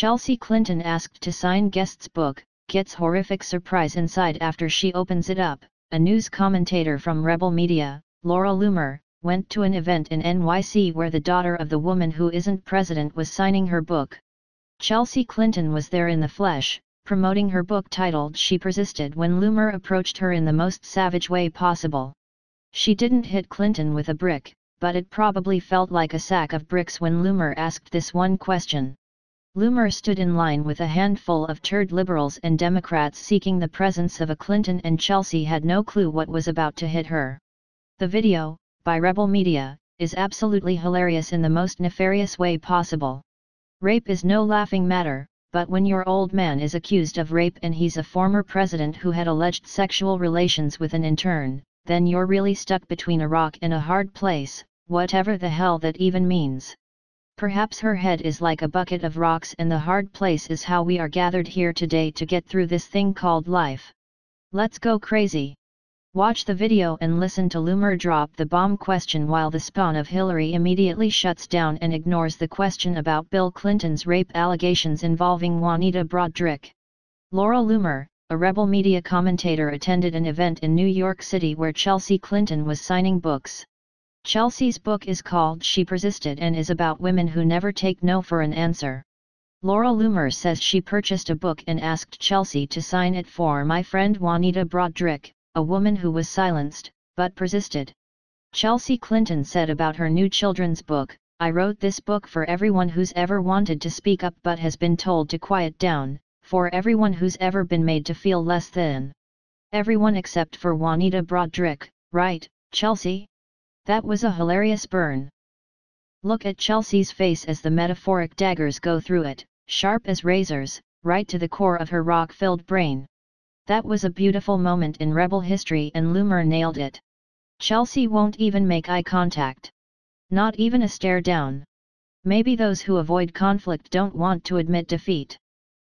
Chelsea Clinton asked to sign guest's book, gets horrific surprise inside after she opens it up. A news commentator from Rebel Media, Laura Loomer, went to an event in NYC where the daughter of the woman who isn't president was signing her book. Chelsea Clinton was there in the flesh, promoting her book titled She Persisted when Loomer approached her in the most savage way possible. She didn't hit Clinton with a brick, but it probably felt like a sack of bricks when Loomer asked this one question. Loomer stood in line with a handful of turd liberals and Democrats seeking the presence of a Clinton and Chelsea had no clue what was about to hit her. The video, by Rebel Media, is absolutely hilarious in the most nefarious way possible. Rape is no laughing matter, but when your old man is accused of rape and he's a former president who had alleged sexual relations with an intern, then you're really stuck between a rock and a hard place, whatever the hell that even means. Perhaps her head is like a bucket of rocks and the hard place is how we are gathered here today to get through this thing called life. Let's go crazy. Watch the video and listen to Loomer drop the bomb question while the spawn of Hillary immediately shuts down and ignores the question about Bill Clinton's rape allegations involving Juanita Broaddrick. Laura Loomer, a rebel media commentator attended an event in New York City where Chelsea Clinton was signing books. Chelsea's book is called She Persisted and is about women who never take no for an answer. Laura Loomer says she purchased a book and asked Chelsea to sign it for my friend Juanita Broaddrick, a woman who was silenced, but persisted. Chelsea Clinton said about her new children's book, I wrote this book for everyone who's ever wanted to speak up but has been told to quiet down, for everyone who's ever been made to feel less than. Everyone except for Juanita Broaddrick, right, Chelsea? That was a hilarious burn. Look at Chelsea's face as the metaphoric daggers go through it, sharp as razors, right to the core of her rock-filled brain. That was a beautiful moment in rebel history and Loomer nailed it. Chelsea won't even make eye contact. Not even a stare down. Maybe those who avoid conflict don't want to admit defeat.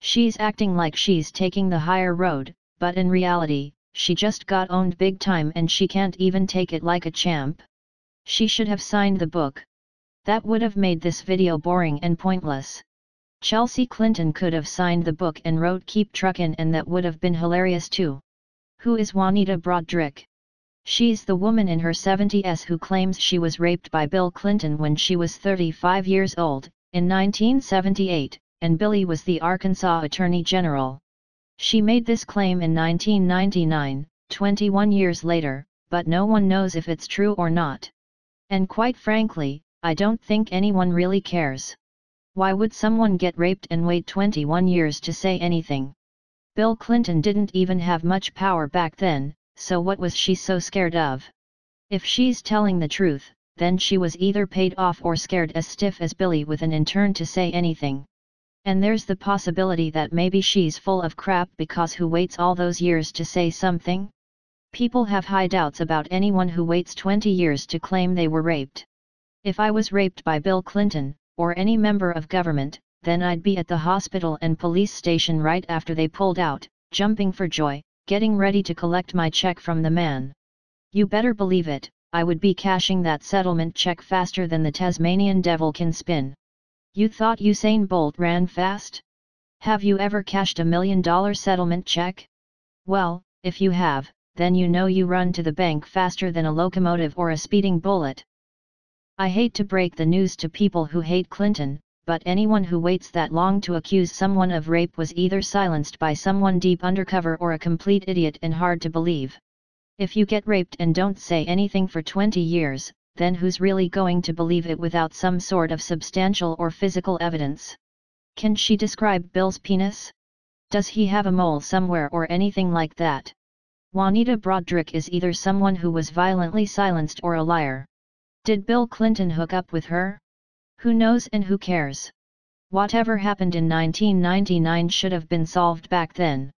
She's acting like she's taking the higher road, but in reality, she just got owned big time and she can't even take it like a champ. She should have signed the book. That would have made this video boring and pointless. Chelsea Clinton could have signed the book and wrote Keep Truckin' and that would have been hilarious too. Who is Juanita Broaddrick? She's the woman in her 70s who claims she was raped by Bill Clinton when she was 35 years old, in 1978, and Billy was the Arkansas Attorney General. She made this claim in 1999, 21 years later, but no one knows if it's true or not. And quite frankly, I don't think anyone really cares. Why would someone get raped and wait 21 years to say anything? Bill Clinton didn't even have much power back then, so what was she so scared of? If she's telling the truth, then she was either paid off or scared as stiff as Billy with an intern to say anything. And there's the possibility that maybe she's full of crap because who waits all those years to say something? People have high doubts about anyone who waits 20 years to claim they were raped. If I was raped by Bill Clinton, or any member of government, then I'd be at the hospital and police station right after they pulled out, jumping for joy, getting ready to collect my check from the man. You better believe it, I would be cashing that settlement check faster than the Tasmanian devil can spin. You thought Usain Bolt ran fast? Have you ever cashed a million dollar settlement check? Well, if you have, then you know you run to the bank faster than a locomotive or a speeding bullet. I hate to break the news to people who hate Clinton, but anyone who waits that long to accuse someone of rape was either silenced by someone deep undercover or a complete idiot and hard to believe. If you get raped and don't say anything for 20 years, then who's really going to believe it without some sort of substantial or physical evidence? Can she describe Bill's penis? Does he have a mole somewhere or anything like that? Juanita Broaddrick is either someone who was violently silenced or a liar. Did Bill Clinton hook up with her? Who knows and who cares? Whatever happened in 1999 should have been solved back then.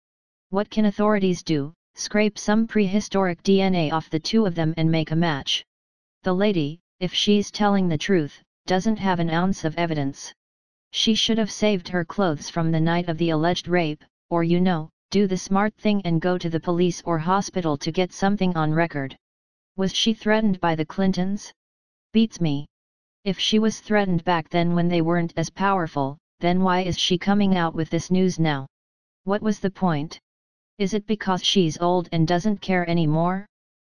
What can authorities do? Scrape some prehistoric DNA off the two of them and make a match. The lady, if she's telling the truth, doesn't have an ounce of evidence. She should have saved her clothes from the night of the alleged rape, or you know, do the smart thing and go to the police or hospital to get something on record. Was she threatened by the Clintons? Beats me. If she was threatened back then when they weren't as powerful, then why is she coming out with this news now? What was the point? Is it because she's old and doesn't care anymore?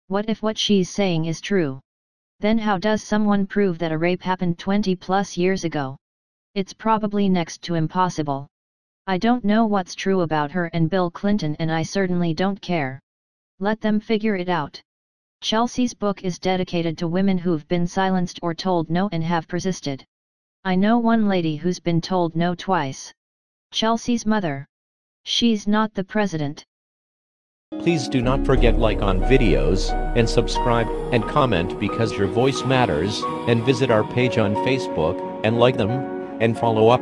What if what she's saying is true? Then how does someone prove that a rape happened 20 plus years ago? It's probably next to impossible. I don't know what's true about her and Bill Clinton and I certainly don't care. Let them figure it out. Chelsea's book is dedicated to women who've been silenced or told no and have persisted. I know one lady who's been told no twice. Chelsea's mother. She's not the president. Please do not forget like on videos, and subscribe, and comment because your voice matters, and visit our page on Facebook, and like them, and follow up.